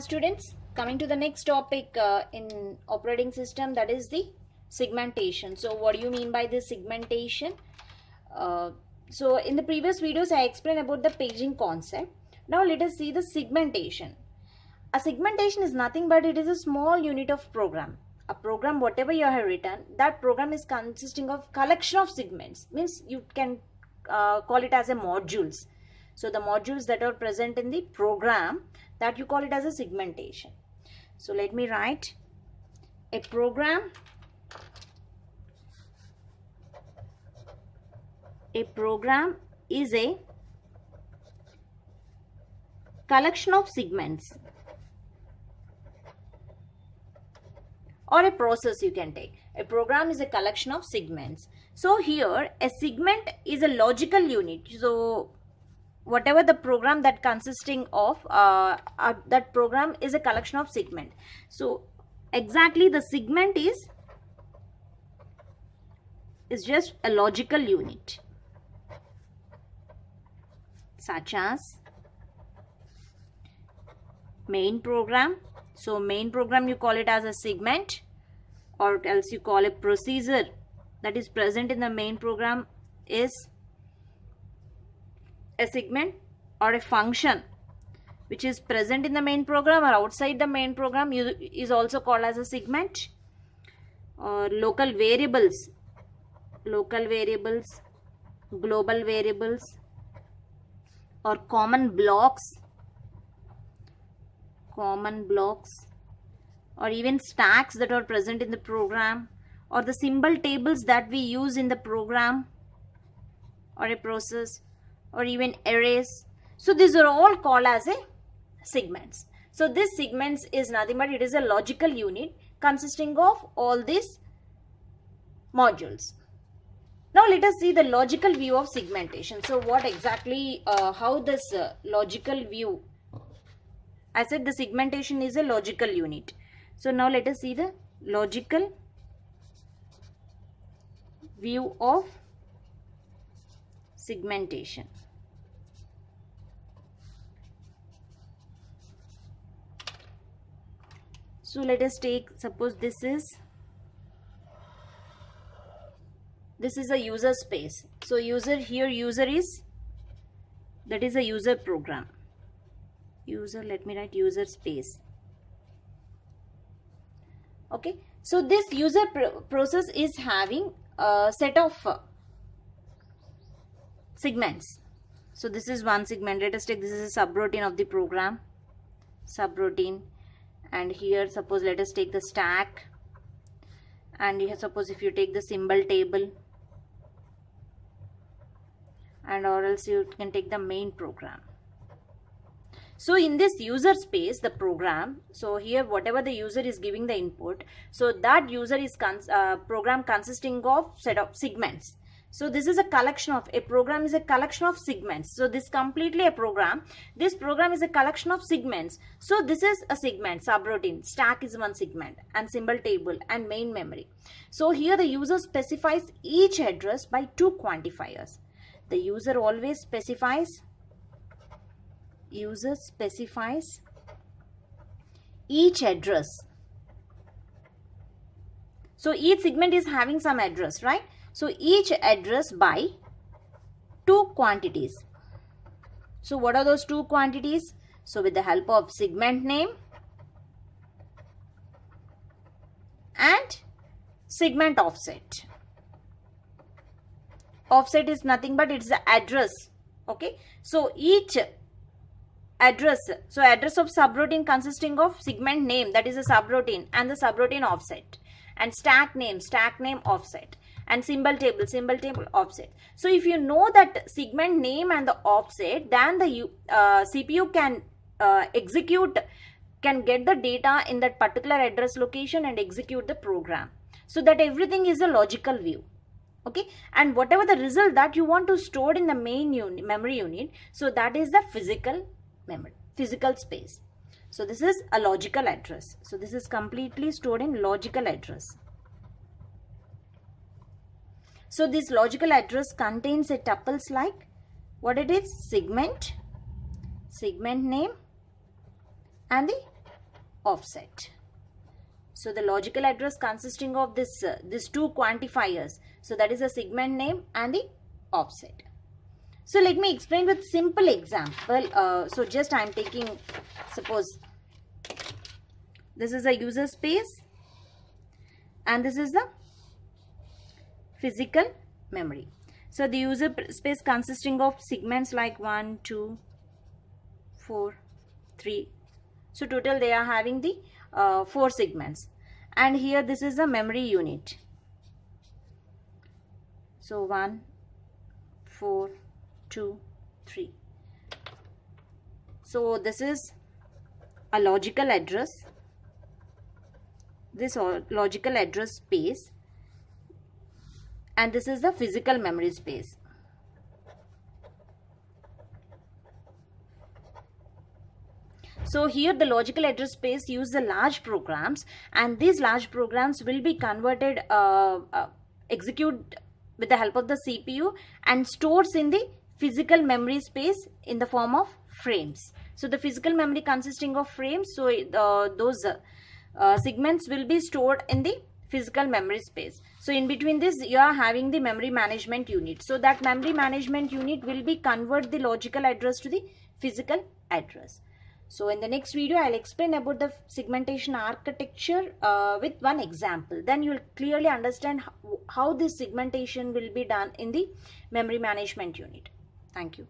Students, coming to the next topic uh, in operating system that is the segmentation. So what do you mean by this segmentation? Uh, so in the previous videos I explained about the paging concept. Now let us see the segmentation. A segmentation is nothing but it is a small unit of program. A program whatever you have written that program is consisting of collection of segments means you can uh, call it as a modules. So the modules that are present in the program that you call it as a segmentation. So let me write a program a program is a collection of segments or a process you can take. A program is a collection of segments. So here a segment is a logical unit. So whatever the program that consisting of uh, uh, that program is a collection of segment. So exactly the segment is is just a logical unit. Such as main program. So main program you call it as a segment or else you call a procedure. That is present in the main program is a segment or a function which is present in the main program or outside the main program is also called as a segment. Or local variables local variables global variables or common blocks common blocks or even stacks that are present in the program or the symbol tables that we use in the program or a process or even arrays. So these are all called as a segments. So this segments is nothing but it is a logical unit consisting of all these modules. Now let us see the logical view of segmentation. So what exactly, uh, how this uh, logical view, I said the segmentation is a logical unit. So now let us see the logical view of segmentation. So let us take, suppose this is, this is a user space. So user here, user is, that is a user program. User, let me write user space. Okay. So this user process is having a set of uh, segments. So this is one segment. Let us take this is a subroutine of the program. Subroutine and here suppose let us take the stack. And here suppose if you take the symbol table. And or else you can take the main program. So in this user space the program so here whatever the user is giving the input so that user is cons uh, program consisting of set of segments so this is a collection of, a program is a collection of segments. So this completely a program. This program is a collection of segments. So this is a segment, subroutine, stack is one segment and symbol table and main memory. So here the user specifies each address by two quantifiers. The user always specifies, user specifies each address. So each segment is having some address, right? So each address by two quantities. So what are those two quantities? So with the help of segment name and segment offset. Offset is nothing but it's the address. Okay. So each address. So address of subroutine consisting of segment name that is a subroutine and the subroutine offset and stack name, stack name offset and symbol table symbol table offset. So if you know that segment name and the offset then the uh, cpu can uh, execute can get the data in that particular address location and execute the program. So that everything is a logical view. Okay? And whatever the result that you want to store in the main unit, memory unit so that is the physical memory physical space. So this is a logical address. So this is completely stored in logical address so this logical address contains a tuples like what it is segment, segment name and the offset. So the logical address consisting of this uh, two quantifiers. So that is the segment name and the offset. So let me explain with simple example. Uh, so just I am taking suppose this is a user space and this is the physical memory. So the user space consisting of segments like 1, 2, 4, 3. So total they are having the uh, 4 segments. And here this is the memory unit. So 1, 4, 2, 3. So this is a logical address. This logical address space and this is the physical memory space. So here the logical address space use the large programs and these large programs will be converted, uh, uh, execute with the help of the CPU and stores in the physical memory space in the form of frames. So the physical memory consisting of frames, so uh, those uh, segments will be stored in the physical memory space. So in between this you are having the memory management unit. So that memory management unit will be convert the logical address to the physical address. So in the next video I'll explain about the segmentation architecture uh, with one example. Then you'll clearly understand how, how this segmentation will be done in the memory management unit. Thank you.